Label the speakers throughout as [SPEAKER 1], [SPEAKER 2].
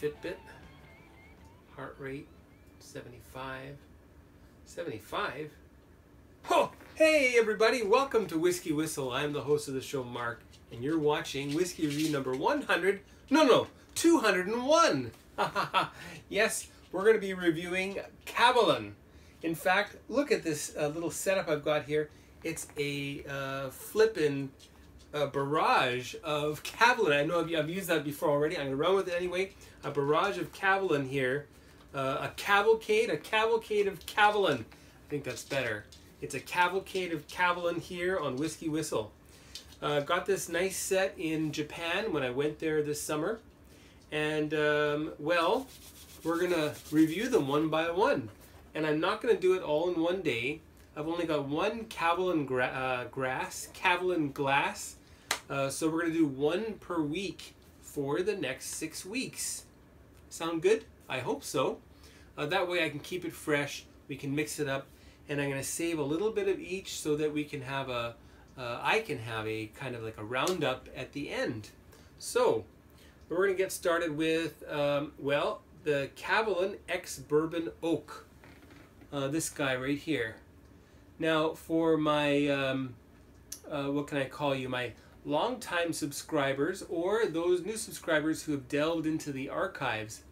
[SPEAKER 1] Fitbit. Heart rate 75. 75? Oh, hey everybody, welcome to Whisky Whistle. I'm the host of the show, Mark, and you're watching Whiskey Review number 100. No, no, 201. yes, we're going to be reviewing Kavalan. In fact, look at this uh, little setup I've got here. It's a uh, flippin' uh, barrage of Kavalan. I know I've, used that before already. I'm going to run with it anyway. A barrage of Kavalan here. Uh, a cavalcade, a cavalcade of Kavalan. I think that's better. It's a cavalcade of Kavalan here on Whisky Whistle. Uh, got this nice set in Japan when I went there this summer. And, um, well, we're going to review them one by one. And I'm not going to do it all in one day. I've only got one Kavalan gra uh, grass, Kavalan glass. Uh, so we're going to do one per week for the next six weeks. Sound good? I hope so. Uh, that way I can keep it fresh. We can mix it up. And I'm going to save a little bit of each so that we can have a, uh, I can have a kind of like a roundup at the end. So we're going to get started with, um, well, the Kavalan ex Bourbon Oak. Uh, this guy right here. Now, for my, um, uh, what can I call you, my longtime subscribers or those new subscribers who have delved into the archives,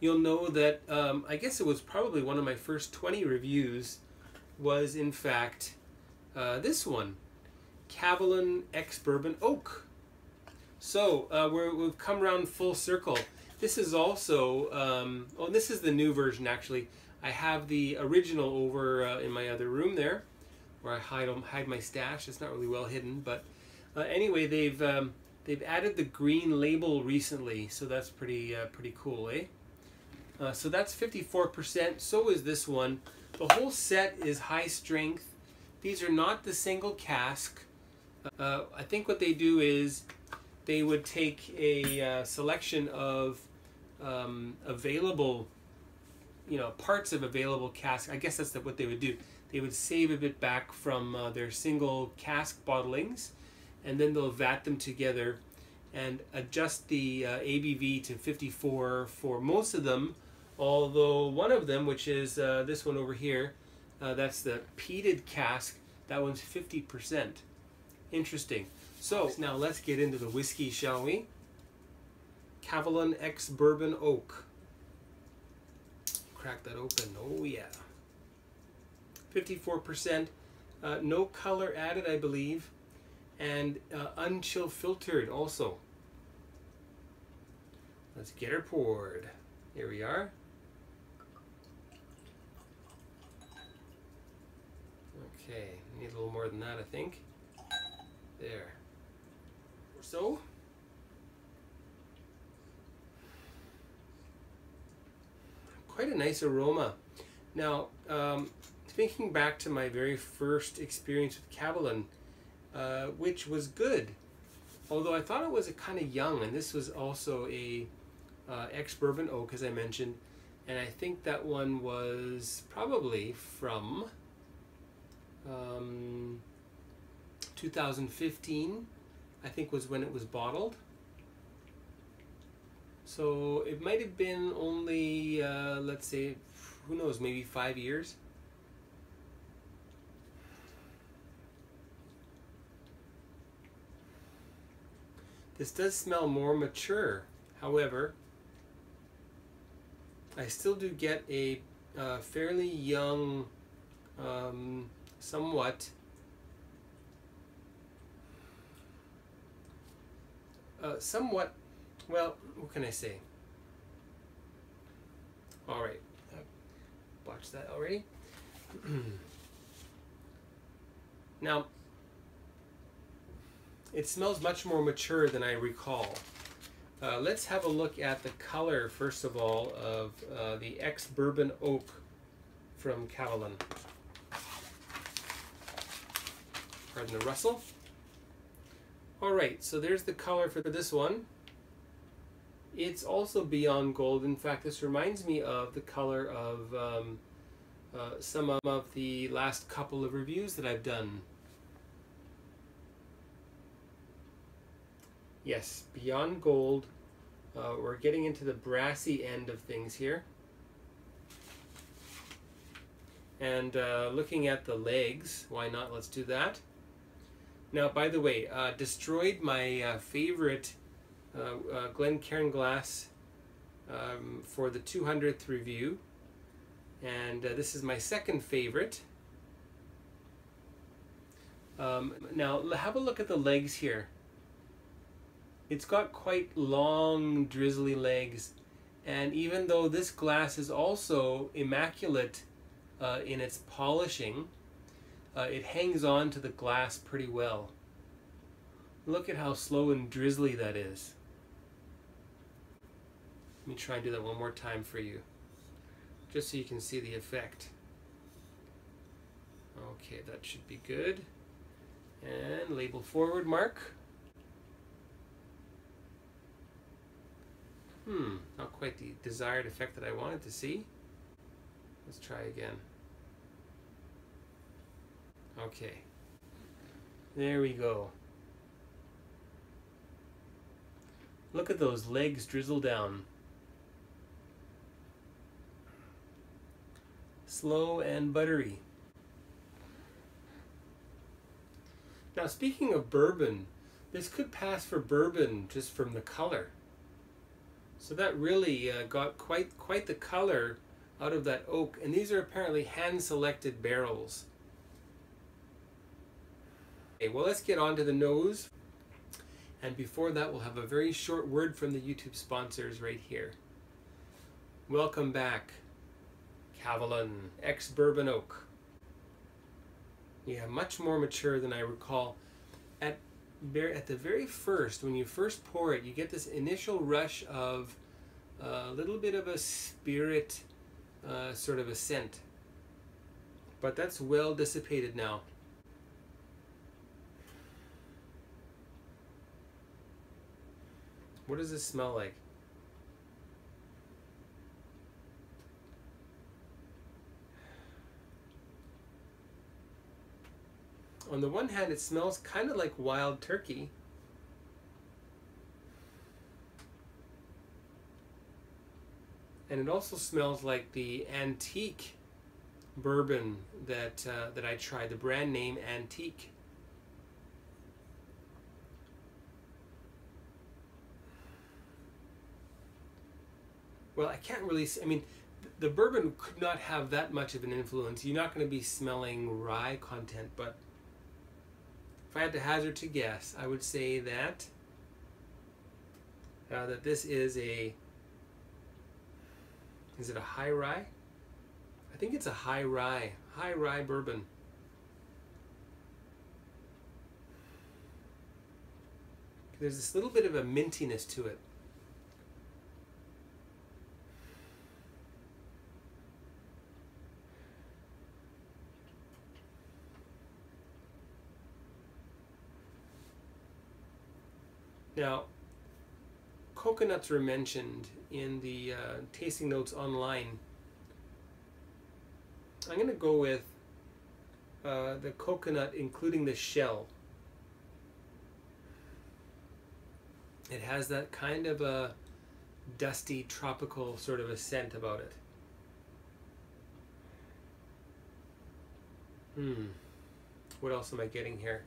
[SPEAKER 1] you'll know that um, I guess it was probably one of my first 20 reviews was in fact uh, this one, Kavalan ex Bourbon Oak. So uh, we have come around full circle. This is also, um, oh, this is the new version actually. I have the original over uh, in my other room there, where I hide hide my stash. It's not really well hidden, but uh, anyway, they've um, they've added the green label recently, so that's pretty uh, pretty cool, eh? Uh, so that's 54%. So is this one. The whole set is high strength. These are not the single cask. Uh, I think what they do is they would take a uh, selection of um, available, you know, parts of available cask. I guess that's what they would do. They would save a bit back from uh, their single cask bottlings, and then they'll vat them together and adjust the uh, ABV to 54 for most of them. Although one of them, which is uh, this one over here, uh, that's the peated cask. That one's 50%. Interesting. So now let's get into the whiskey, shall we? Kavalan ex Bourbon Oak. Crack that open. Oh yeah. 54%. Uh, no color added, I believe. And uh, unchill filtered also. Let's get her poured. Here we are. Okay, need a little more than that, I think. There. Or so. Quite a nice aroma. Now, um, thinking back to my very first experience with Kavalan, uh, which was good, although I thought it was a kind of young, and this was also a uh, ex-bourbon oak, as I mentioned, and I think that one was probably from um, 2015, I think was when it was bottled. So it might have been only, uh, let's say, who knows, maybe five years. This does smell more mature. However, I still do get a uh, fairly young um, somewhat uh, somewhat well what can I say? All right. I've watched that already. Now it smells much more mature than I recall. Uh, let's have a look at the color first of all of uh, the ex bourbon oak from Kavalan pardon the rustle. All right, so there's the color for this one. It's also beyond gold. In fact, this reminds me of the color of um, uh, some of the last couple of reviews that I've done. Yes, beyond gold, Uh, we're getting into the brassy end of things here. And uh, looking at the legs, why not? Let's do that. Now, by the way, uh, destroyed my uh, favorite uh, uh, Glencairn um, for the 200th review. And uh, this is my second favorite. Um, now, have a look at the legs here. It's got quite long, drizzly legs. And even though this glass is also immaculate uh, in its polishing, uh, it hangs on to the glass pretty well. Look at how slow and drizzly that is. Let me try and do that one more time for you, just so you can see the effect. Okay, that should be good. And label forward mark. Hmm, not quite the desired effect that I wanted to see. Let's try again. Okay. There we go. Look at those legs drizzle down. Slow and buttery. Now speaking of bourbon, this could pass for bourbon just from the color. So that really uh, got quite quite the color out of that oak. And these are apparently hand-selected barrels. Okay, well let's get on to the nose. And before that, we'll have a very short word from the YouTube sponsors right here. Welcome back, Kavalan ex-bourbon oak. Yeah, much more mature than I recall. At at the very first, when you first pour it, you get this initial rush of a little bit of a spirit, uh, sort of a scent. But that's well dissipated now. What does this smell like? On the one hand, it smells kind of like wild turkey. And it also smells like the antique bourbon that uh, that I tried, the brand name Antique. Well, I can't really. I mean, the bourbon could not have that much of an influence. You're not going to be smelling rye content, but if I had to hazard to guess, I would say that uh, that this is a is it a high rye? I think it's a high rye, high rye bourbon. There's this little bit of a mintiness to it. Now, coconuts were mentioned in the uh, tasting notes online. I'm going to go with uh, the coconut, including the shell. It has that kind of a dusty, tropical sort of a scent about it. Hmm. What else am I getting here?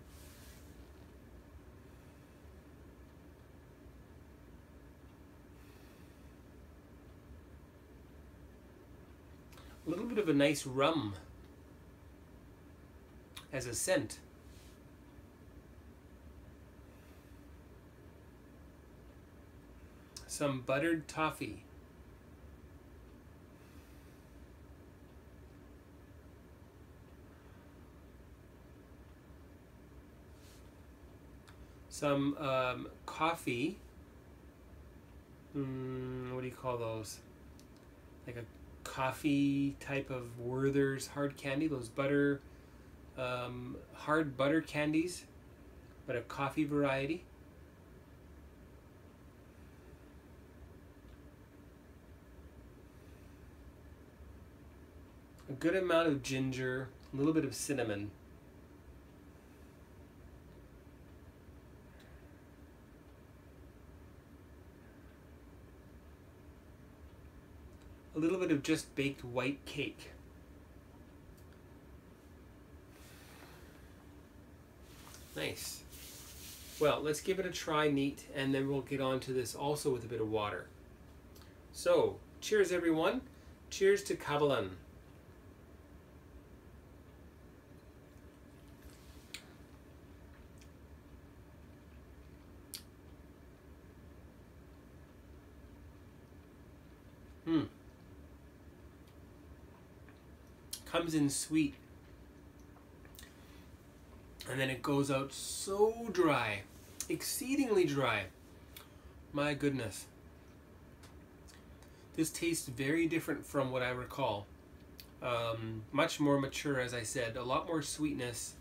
[SPEAKER 1] A little bit of a nice rum as a scent. Some buttered toffee. Some um, coffee. Mm, what do you call those? Like a coffee type of Werther's hard candy, those butter, um, hard butter candies, but a coffee variety. A good amount of ginger, a little bit of cinnamon. A little bit of just baked white cake. Nice. Well, let's give it a try neat, and then we'll get on to this also with a bit of water. So, cheers everyone. Cheers to Kavalan. Hmm. Comes in sweet. And then it goes out so dry, exceedingly dry. My goodness. This tastes very different from what I recall. Um, much more mature, as I said, a lot more sweetness,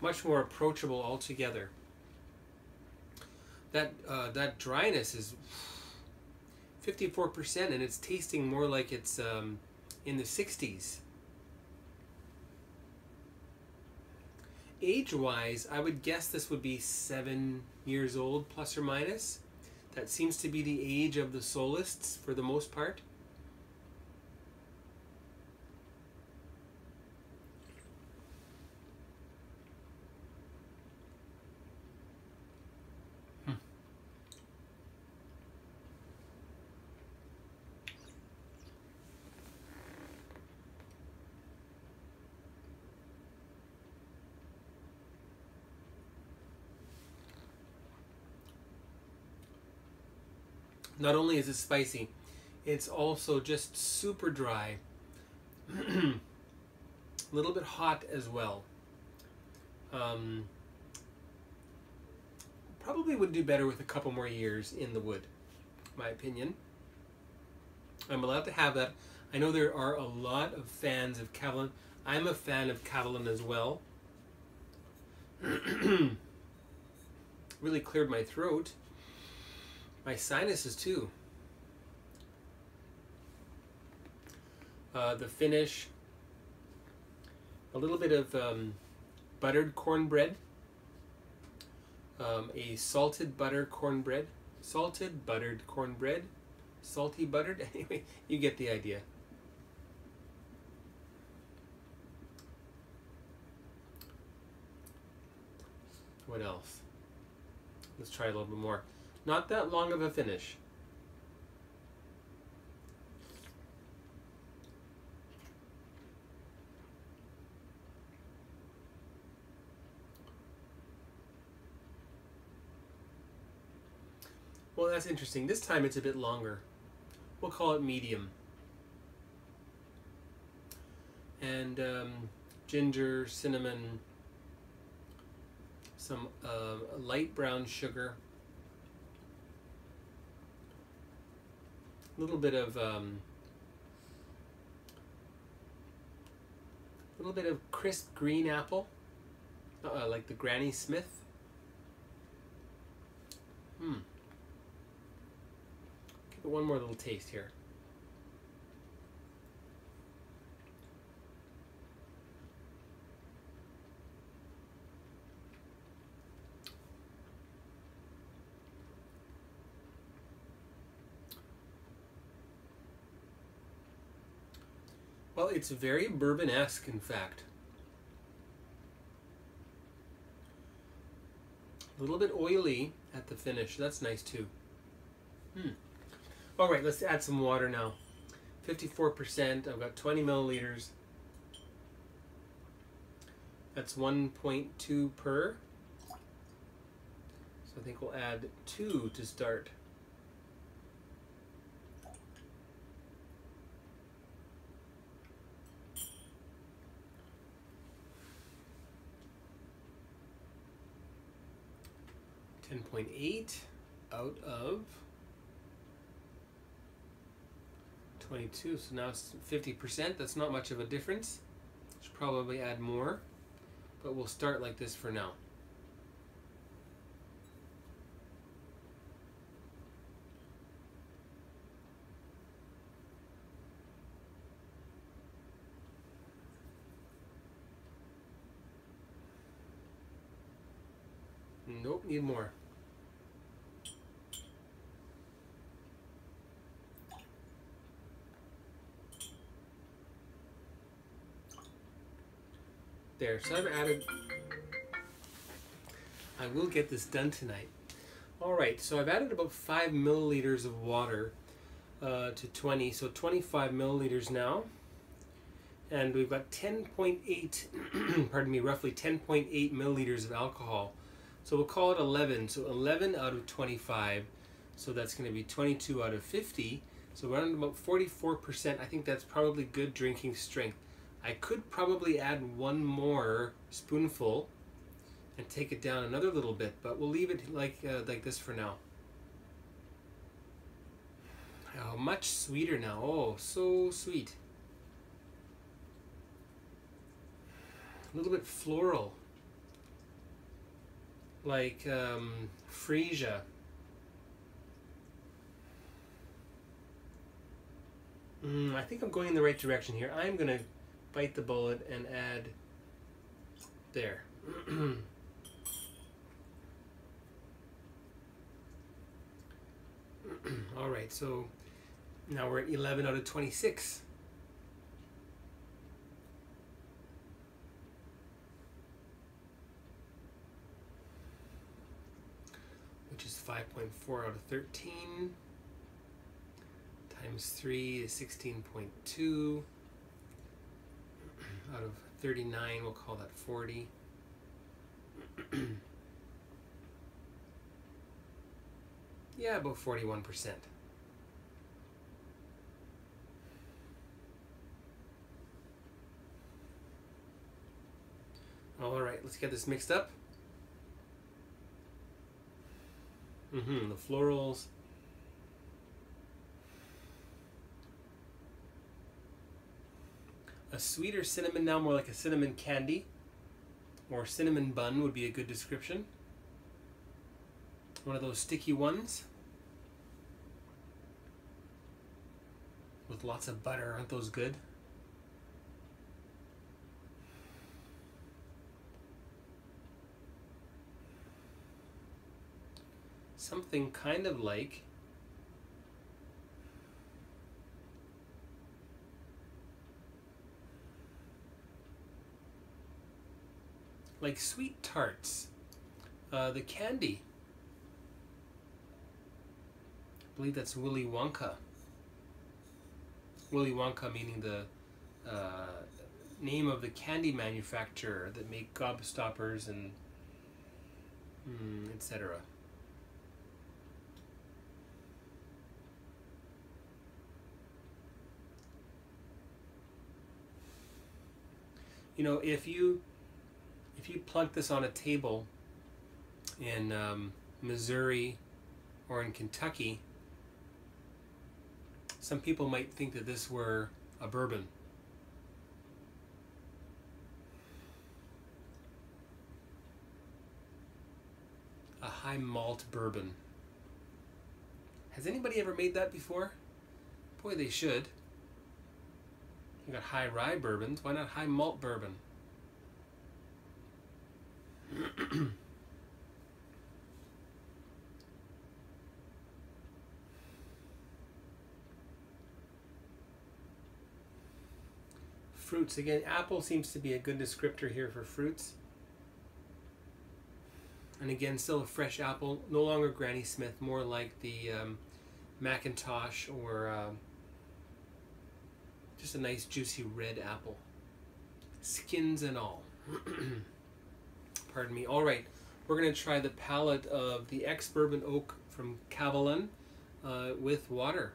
[SPEAKER 1] much more approachable altogether. That uh, that dryness is 54%, and it's tasting more like it's um, in the 60s. Age-wise, I would guess this would be seven years old, plus or minus. That seems to be the age of the Solists for the most part. Not only is it spicy, it's also just super dry. A little bit hot as well. Um, probably would do better with a couple more years in the wood, my opinion. I'm allowed to have that. I know there are a lot of fans of Kavalan. I'm a fan of Kavalan as well. really cleared my throat. My sinuses too. Uh, the finish, a little bit of um, buttered cornbread, um, a salted butter cornbread, salted buttered cornbread, salty buttered. Anyway, you get the idea. What else? Let's try a little bit more. Not that long of a finish. Well, that's interesting. This time it's a bit longer. We'll call it medium. And um, ginger, cinnamon, some uh, light brown sugar. Little bit of um, a little bit of crisp green apple, uh, like the Granny Smith. Hmm. Give it one more little taste here. Well, it's very bourbon-esque, in fact. A little bit oily at the finish. That's nice too. Hmm. All right, let's add some water now. 54%. I've got 20 milliliters. That's 1.2 per. So I think we'll add two to start. Ten point eight out of 22 so now it's 50% that's not much of a difference. Should probably add more. But we'll start like this for now. Nope, need more. There, so I've added, I will get this done tonight. All right, so I've added about five milliliters of water uh, to 20, so 25 milliliters now. And we've got 10.8, pardon me, roughly 10.8 milliliters of alcohol. So we'll call it 11. So 11 out of 25. So that's going to be 22 out of 50. So we're around about 44%. I think that's probably good drinking strength. I could probably add one more spoonful and take it down another little bit, but we'll leave it like uh, like this for now. Oh, much sweeter now. Oh, so sweet. A little bit floral. Like um, freesia. Mm, I think I'm going in the right direction here. I'm going to bite the bullet and add there. All right, so now we're at 11 out of 26. Which is 5.4 out of 13 times 3 is 16.2 out of 39 we'll call that 40 yeah about 41 percent. All right let's get this mixed up. Mm-hmm the florals sweeter cinnamon now, more like a cinnamon candy, or cinnamon bun would be a good description. One of those sticky ones with lots of butter. Aren't those good? Something kind of like like sweet tarts. Uh, the candy. I believe that's Willy Wonka. Willy Wonka meaning the uh, name of the candy manufacturer that make gobstoppers and mm, etc. You know, if you if you plunk this on a table in um, Missouri or in Kentucky, some people might think that this were a bourbon. A high malt bourbon. Has anybody ever made that before? Boy, they should. You got high rye bourbons. Why not high malt bourbon? fruits. Again apple seems to be a good descriptor here for fruits. And again still a fresh apple. No longer granny smith more like the um, McIntosh or uh, just a nice juicy red apple. Skins and all Pardon me. All right, we're going to try the palate of the ex bourbon oak from Kavalan uh, with water.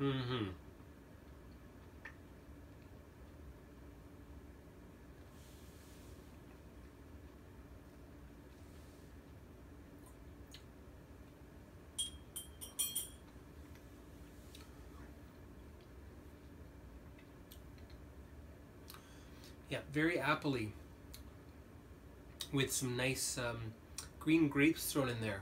[SPEAKER 1] Mm-hmm. Yeah, very appley with some nice um, green grapes thrown in there.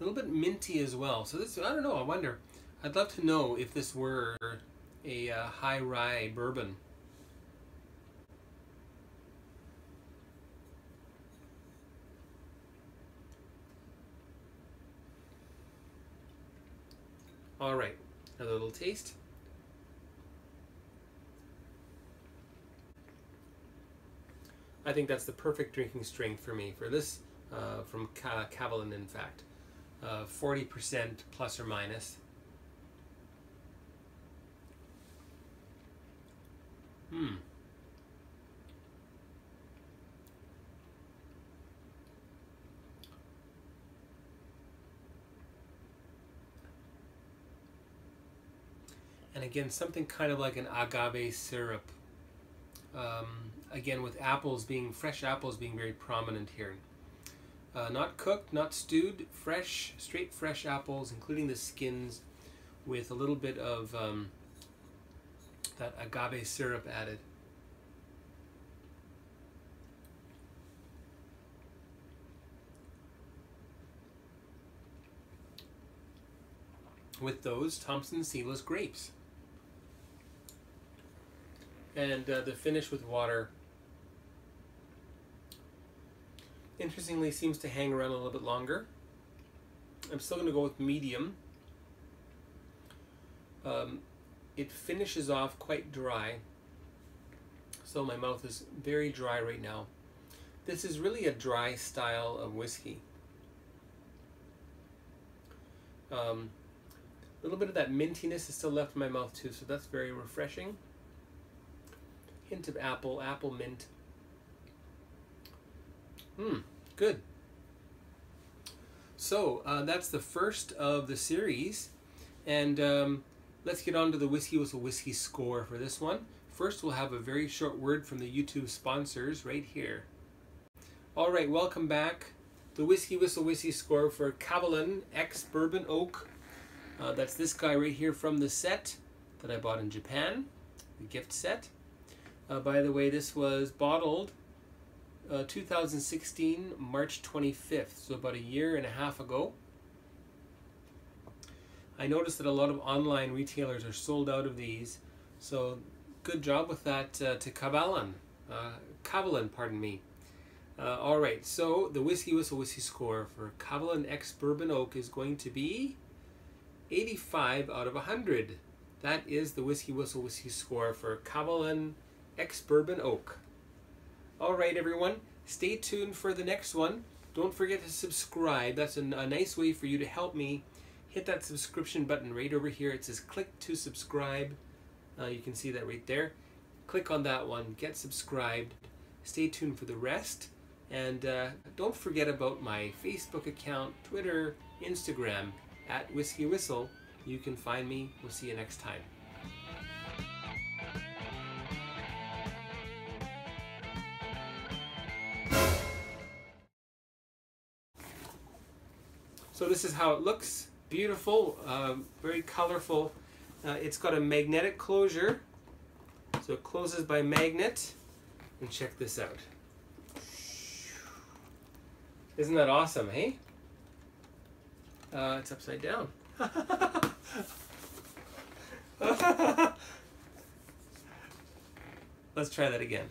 [SPEAKER 1] A little bit minty as well. So this, I don't know, I wonder. I'd love to know if this were a uh, high rye bourbon. All right, another little taste. I think that's the perfect drinking strength for me for this uh, from Ka- Kavalan, in fact. Uh, 40% plus or minus. Hmm. And again, something kind of like an agave syrup. Um, again, with apples being, fresh apples being very prominent here. Uh, not cooked, not stewed, fresh, straight fresh apples, including the skins, with a little bit of um, that agave syrup added. With those Thompson seedless grapes. And uh, the finish with water interestingly seems to hang around a little bit longer. I'm still going to go with medium. Um, it finishes off quite dry, so my mouth is very dry right now. This is really a dry style of whiskey. Um, a little bit of that mintiness is still left in my mouth too, so that's very refreshing. Hint of apple, apple mint. Hmm, good. So uh, that's the first of the series, and um, let's get on to the Whisky Whistle Whiskey score for this one. First, we'll have a very short word from the YouTube sponsors right here. All right, welcome back. The Whisky Whistle Whiskey score for Kavalan ex Bourbon Oak. Uh, that's this guy right here from the set that I bought in Japan, the gift set. Uh, by the way, this was bottled uh, 2016, March 25th, so about a year and a half ago. I noticed that a lot of online retailers are sold out of these, so good job with that uh, to Kavalan. Uh, pardon me. Uh, all right, so the Whisky Whistle Whiskey score for Kavalan ex Bourbon Oak is going to be 85 out of 100. That is the Whisky Whistle Whiskey score for Kavalan ex Bourbon Oak. All right, everyone, stay tuned for the next one. Don't forget to subscribe. That's a, a nice way for you to help me. Hit that subscription button right over here. It says click to subscribe. Uh, you can see that right there. Click on that one, get subscribed. Stay tuned for the rest. And uh, don't forget about my Facebook account, Twitter, Instagram, at Whisky Whistle. You can find me. We'll see you next time. This is how it looks. Beautiful, um, very colorful. Uh, it's got a magnetic closure. So it closes by magnet. And check this out. Isn't that awesome, hey? Uh, it's upside down. Let's try that again.